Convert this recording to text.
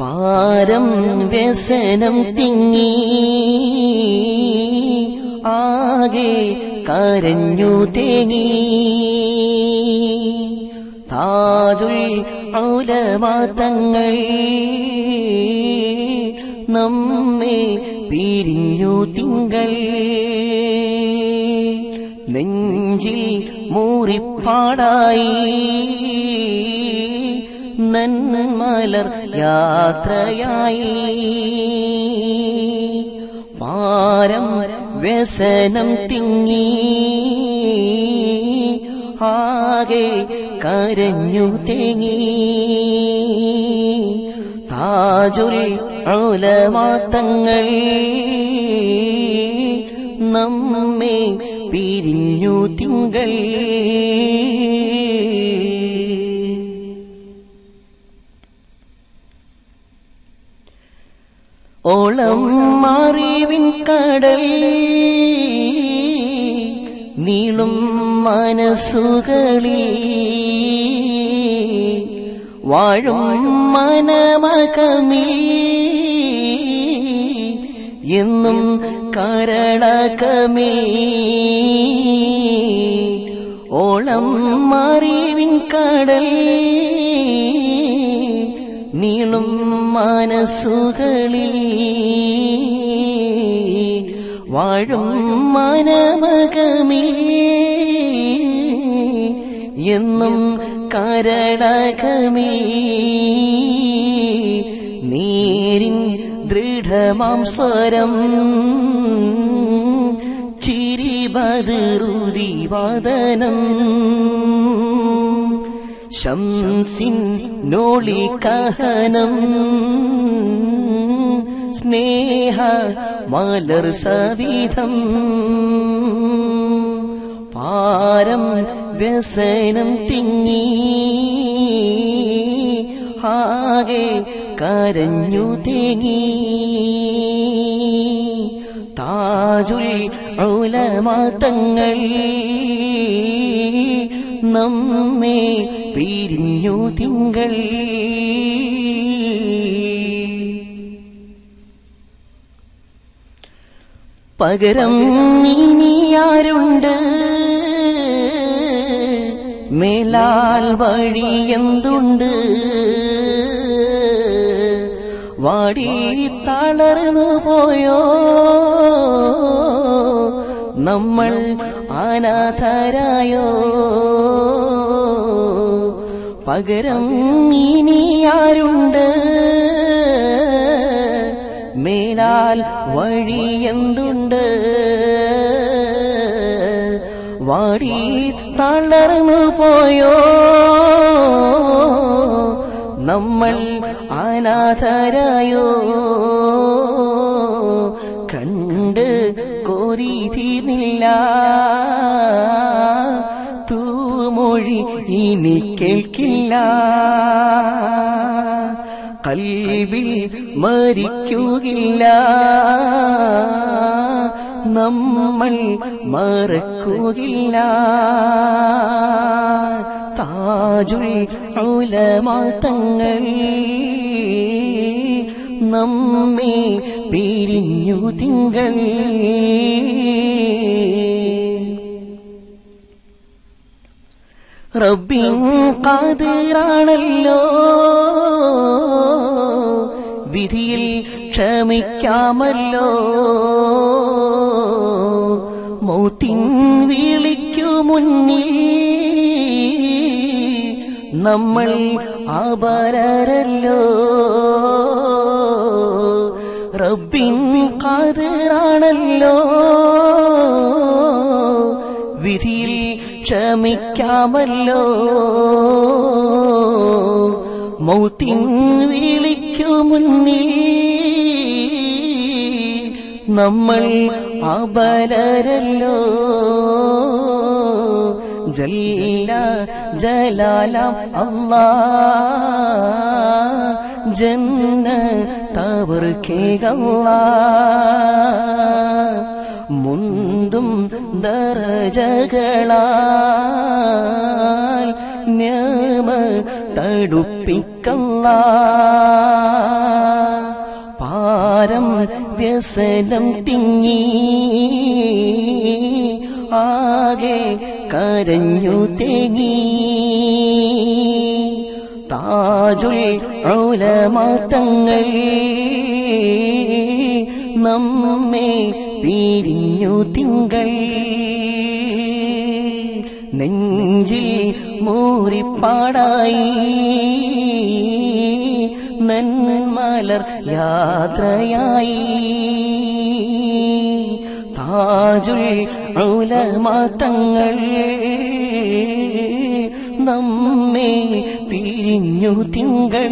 പാരം വ്യസനം തിങ്ങി. ആകെ കരഞ്ഞു തേങ്ങി. താജുൽ ഔലമാതങ്ങൾ നമ്മെ പിരിഞ്ഞു തിങ്കൾ. നെഞ്ചിൽ മൂറിപ്പാടായി. നന്മലർ യാത്രയായി. പാരം വ്യസനം തിങ്ങി. ആകെ കരഞ്ഞു തേങ്ങി. താജുൽ ഔലമാത്തങ്ങൾ നമ്മെ പിരിഞ്ഞു തിങ്കൾ. കടൽ നീളും മനസ്സുകളിൽ വാഴും മനമകമീ എന്നും കരളകമേ ഓളം മാറിവിൻ കടൽ നീളും മനസ്സുകളിൽ വാഴും മനമകമേ എന്നും കരടകമേ. നീരിൻ ദൃഢമാം സ്വരം. ചിരിബതിറുതി വാദനം ശംസിൻ നോളി മലർ സവിധം പാരം വ്യസനം തിങ്ങി. ആകെ കരഞ്ഞു തേങ്ങി. താജുൽ ഔലമാതങ്ങൾ നമ്മെ പിരിഞ്ഞു തിങ്കൾ. പകരം ഇനിയാരുണ്ട്? മേലാൽ വഴി എന്തുണ്ട്? വാടി തളർന്നു പോയോ? നമ്മൾ അനാഥരായോ? പകരം ഇനിയാരുണ്ട്? മേലാൽ വഴി എന്തുണ്ട്? വാടി തളർന്നു പോയോ? നമ്മൾ അനാഥരായോ? കണ്ട് കൽവിൽ മരിക്കുകയില്ല നമ്മൾ മറക്കുകയില്ല താജുൽ ഔലമാതങ്ങൾ നമ്മെ പിരിഞ്ഞു തിങ്കൾ. റബ്ബിൻ കാതിറാണല്ലോ വിധിയിൽ ക്ഷമിക്കാമല്ലോ. മൗത്തിൻ വിളിക്കു മുന്നിൽ നമ്മൾ അപരരല്ലോ. റബ്ബിൻ കാതിരാണല്ലോ വിധിയിൽ ക്ഷമിക്കാമല്ലോ. മൗത്തിൻ വിളിക്കു മുന്നിൽ നമ്മൾ അബലരല്ലോ ജല്ല ജലാല അല്ലാ. ജന്ന തവർ കേകല്ലാ. മുന്തും ദരജകളാൽ ഞാമ പാരം വ്യസനം തിങ്ങി. ആകെ കരഞ്ഞു തേങ്ങി. താജുൽ ഔലമാത്തങ്ങൾ നമ്മെ പിരിഞ്ഞു തിങ്കൾ. നെഞ്ചിൽ മൂറിപ്പാടായി. നന്മലർ യാത്രയായി. താജുൽ ഔലമാത്തങ്ങൾ നമ്മെ പിരിഞ്ഞു തിങ്കൾ.